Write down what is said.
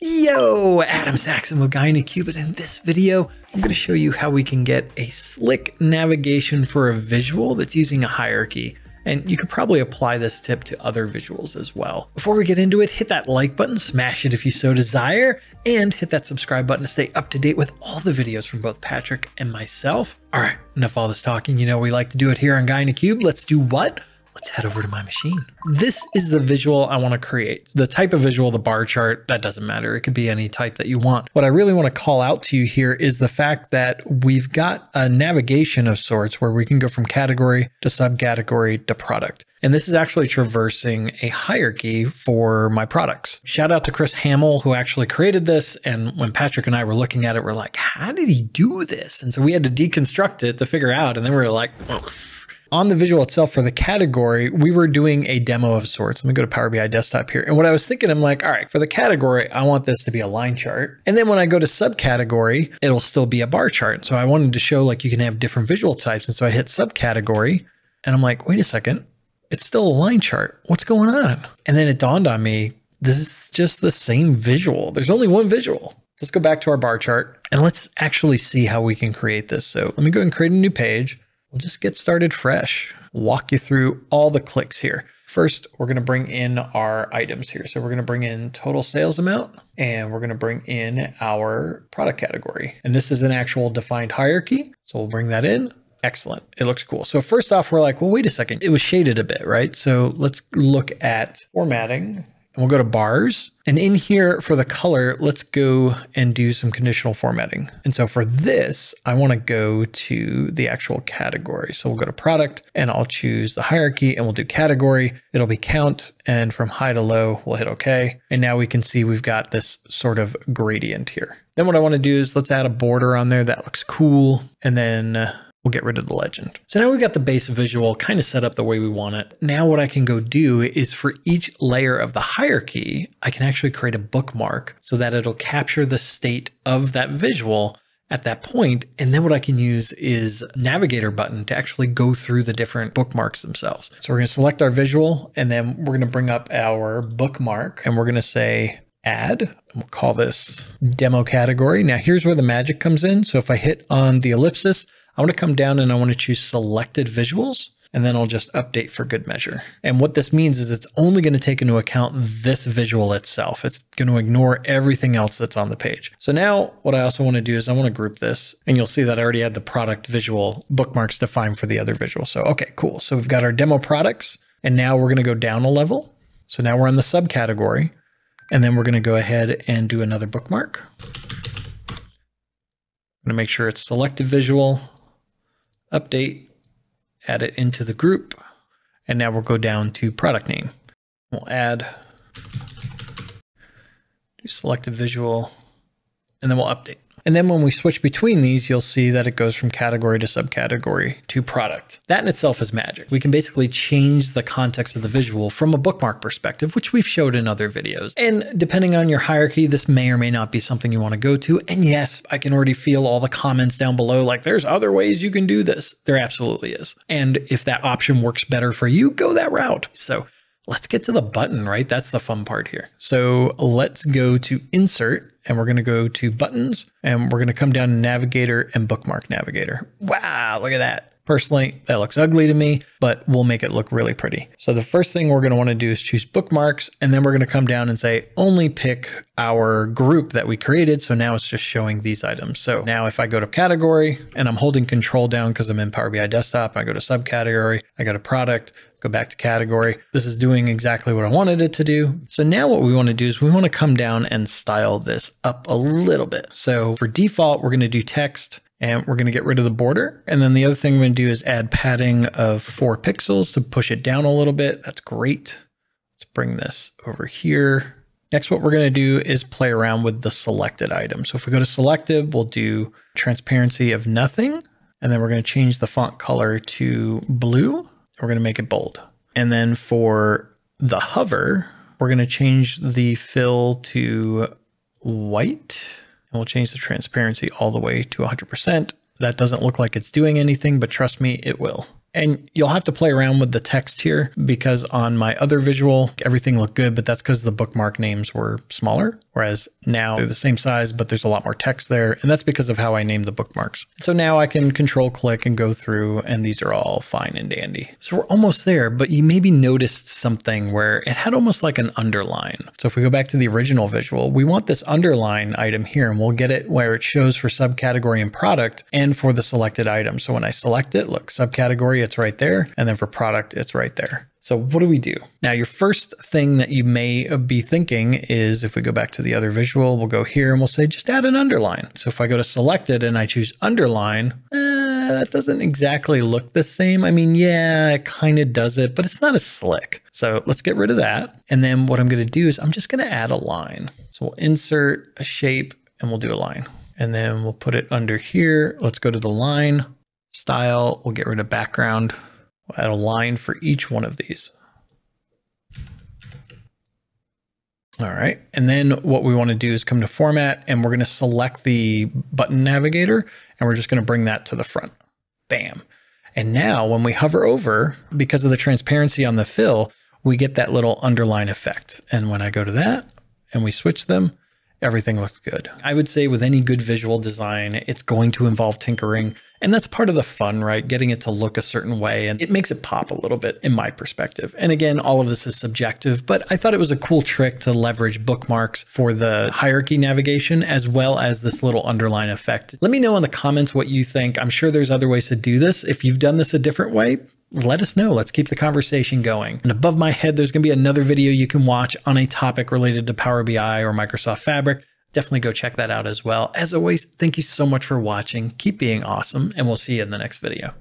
Yo, Adam Saxton with Guy In a Cube. In this video, I'm going to show you how we can get a slick navigation for a visual that's using a hierarchy. And you could probably apply this tip to other visuals as well. Before we get into it, hit that like button, smash it if you so desire, and hit that subscribe button to stay up to date with all the videos from both Patrick and myself. All right, enough all this talking. You know we like to do it here on Guy in a Cube. Let's do what? Let's head over to my machine. This is the visual I want to create. The type of visual, the bar chart, that doesn't matter. It could be any type that you want. What I really want to call out to you here is the fact that we've got a navigation of sorts where we can go from category to subcategory to product. And this is actually traversing a hierarchy for my products. Shout out to Chris Hamill, who actually created this. And when Patrick and I were looking at it, we're like, how did he do this? And so we had to deconstruct it to figure out. And then we were like, on the visual itself for the category, we were doing a demo of sorts. Let me go to Power BI desktop here. And what I was thinking, I'm like, all right, for the category, I want this to be a line chart. And then when I go to subcategory, it'll still be a bar chart. So I wanted to show like you can have different visual types. And so I hit subcategory and I'm like, wait a second, it's still a line chart. What's going on? And then it dawned on me, this is just the same visual. There's only one visual. Let's go back to our bar chart and let's actually see how we can create this. So let me go and create a new page. We'll just get started fresh. Walk you through all the clicks here. First, we're to bring in our items here. So we're to bring in total sales amount and we're to bring in our product category. And this is an actual defined hierarchy. So we'll bring that in. Excellent. It looks cool. So first off, we're like, well, wait a second. It was shaded a bit, right? So let's look at formatting and we'll go to bars. And in here for the color, let's go and do some conditional formatting. And so for this, I want to go to the actual category. So we'll go to product and I'll choose the hierarchy and we'll do category. It'll be count. And from high to low, we'll hit OK. And now we can see we've got this sort of gradient here. Then what I want to do is let's add a border on there. That looks cool. And then uh, we'll get rid of the legend. So now we've got the base visual kind of set up the way we want it. Now what I can go do is for each layer of the hierarchy, I can actually create a bookmark so that it'll capture the state of that visual at that point. And then what I can use is navigator button to actually go through the different bookmarks themselves. So we're going to select our visual and then we're going to bring up our bookmark and we're going to say add. and We'll call this demo category. Now here's where the magic comes in. So if I hit on the ellipsis, I want to come down and I want to choose selected visuals and then I'll just update for good measure. And what this means is it's only going to take into account this visual itself. It's going to ignore everything else that's on the page. So now what I also want to do is I want to group this and you'll see that I already had the product visual bookmarks defined for the other visual. So, okay, cool. So we've got our demo products and now we're going to go down a level. So now we're on the subcategory and then we're going to go ahead and do another bookmark. I'm going to make sure it's selected visual update, add it into the group, and now we'll go down to product name. We'll add, do a visual, and then we'll update. And then when we switch between these, you'll see that it goes from category to subcategory to product. That in itself is magic. We can basically change the context of the visual from a bookmark perspective, which we've showed in other videos. And depending on your hierarchy, this may or may not be something you want to go to. And yes, I can already feel all the comments down below like there's other ways you can do this. There absolutely is. And if that option works better for you, go that route. So let's get to the button, right? That's the fun part here. So let's go to insert and we're going to go to buttons and we're going to come down to navigator and bookmark navigator. Wow, look at that. Personally, that looks ugly to me, but we'll make it look really pretty. So the first thing we're going to want to do is choose bookmarks, and then we're going to come down and say only pick our group that we created. So now it's just showing these items. So now if I go to category and I'm holding control down because I'm in Power BI desktop, I go to subcategory, I go to product, go back to category. This is doing exactly what I wanted it to do. So now what we want to do is we want to come down and style this up a little bit. So for default, we're going to do text and we're going to get rid of the border. And then the other thing we're going to do is add padding of four pixels to push it down a little bit. That's great. Let's bring this over here. Next, what we're going to do is play around with the selected item. So if we go to selected, we'll do transparency of nothing. And then we're going to change the font color to blue. We're going to make it bold. And then for the hover, we're going to change the fill to white. And we'll change the transparency all the way to 100%. That doesn't look like it's doing anything, but trust me, it will. And you'll have to play around with the text here because on my other visual, everything looked good, but that's because the bookmark names were smaller. Whereas now they're the same size, but there's a lot more text there. And that's because of how I named the bookmarks. So now I can control click and go through and these are all fine and dandy. So we're almost there, but you maybe noticed something where it had almost like an underline. So if we go back to the original visual, we want this underline item here and we'll get it where it shows for subcategory and product and for the selected item. So when I select it, look, subcategory, it's right there. And then for product, it's right there. So what do we do? Now, your first thing that you may be thinking is if we go back to the other visual, we'll go here and we'll say, just add an underline. So if I go to selected and I choose underline, eh, that doesn't exactly look the same. I mean, yeah, it kind of does it, but it's not as slick. So let's get rid of that. And then what I'm going to do is I'm just going to add a line. So we'll insert a shape and we'll do a line. And then we'll put it under here. Let's go to the line style. We'll get rid of background. We'll add a line for each one of these. All right. And then what we want to do is come to format and we're going to select the button navigator and we're just going to bring that to the front. Bam. And now when we hover over, because of the transparency on the fill, we get that little underline effect. And when I go to that and we switch them, everything looks good. I would say with any good visual design, it's going to involve tinkering. And that's part of the fun, right? Getting it to look a certain way and it makes it pop a little bit in my perspective. And again, all of this is subjective, but I thought it was a cool trick to leverage bookmarks for the hierarchy navigation as well as this little underline effect. Let me know in the comments what you think. I'm sure there's other ways to do this. If you've done this a different way, let us know. Let's keep the conversation going. And above my head, there's going to be another video you can watch on a topic related to Power BI or Microsoft Fabric definitely go check that out as well. As always, thank you so much for watching. Keep being awesome, and we'll see you in the next video.